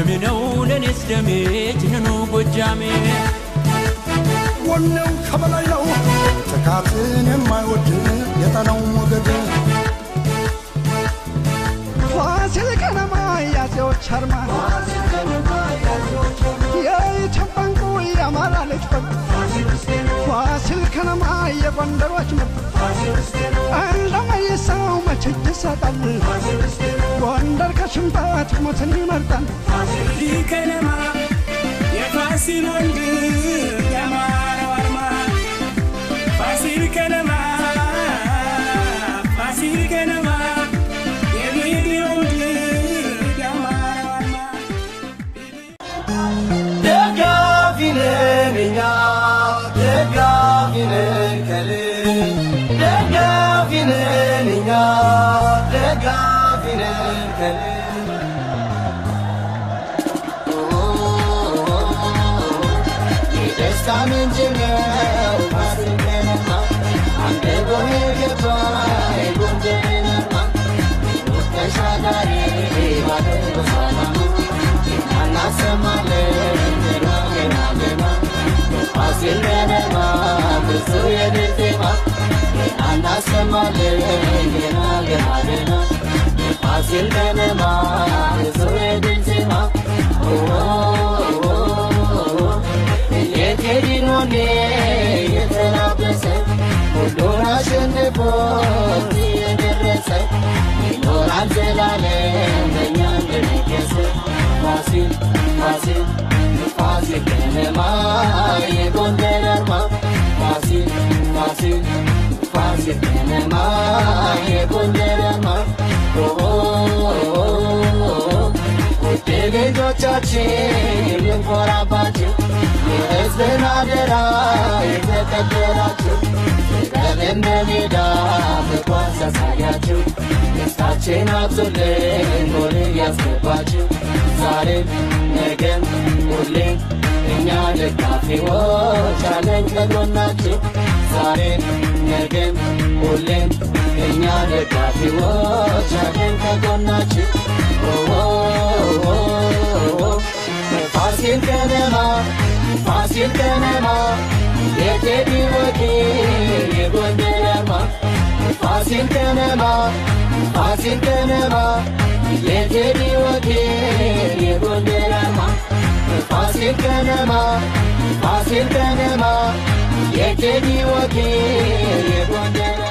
ደሜ ነው ለኔስ ደሜ ጅንኑ ጎጃሜ። ወኔው ከበላይ ነው ጥቃትን የማይወድ የጠናው ሞገድ። ፋሲል ከነማ ያዜዎች አርማ ከነማ የጎንደሮች ምርጥ እንደማይሰው መቼ ይሰጣል? ጎንደር ከሽንፈት ሞትን ይመርጣል። ከነማ የፋሲል ወንድም ነን እኛ ደጋፊ ነን ከልብ የደስታ ምንጭ ነው ፋሲል ከነማ አንገቦ የገባ የጎንደር ነማ ሞት ተሻጋሪ ፋሲል ገና ፋሲል ከነማ ብዙ የድል ዜማ የቴዲን ወኔ የተላበሰ ሁሉን አሸንፎ የደረሰ ይኖራል ዘላለም በእኛ እንደነገሰ ፋሲል ፋሲል ፋሲል ከነማ የጎንደር አርማ ፋሲል ፋሲል ፋሲል ከነማ የጎንደር አርማ ውድ ልጆቻችን የምንኮራባችሁ የሕዝብን አደራ የተቀበላችሁ ቀለም በሜዳ በኳስ ያሳያችሁ ደስታችን አብዙልን ጎል እያስገባችሁ ዛሬም ነገም ሁሌም እኛ ደጋፊዎች አለን ከጎናችሁ ዛሬም ነገም ሁሌም እኛ ደጋፊዎች አለን ከጎናችሁ ፋሲል ከነማ ፋሲል ከነማ የቴዲ ወኪል የጎንደር አርማ ፋሲል ከነማ ፋሲል ከነማ የቴዲ ወኪል የጎንደር አርማ ፋሲል ከነማ ፋሲል ከነማ የቴዲ ወኪል የጎንደር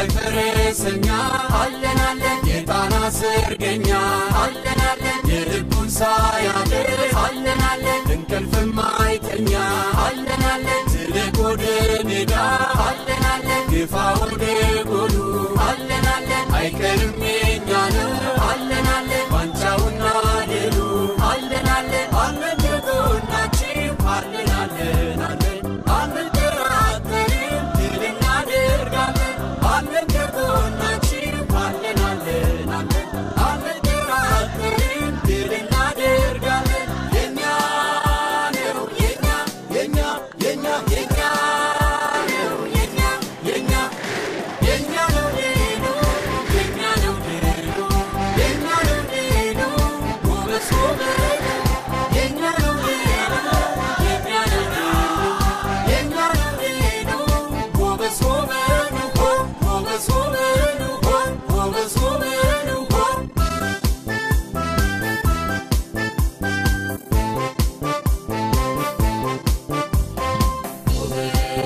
ሰማይ ፈረሰኛ አለን አለን የጣና ሰርገኛ አለን አለን የልቡን ሳያድር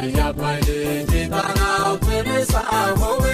yapa ndi out bana ukwimisa ahuwe.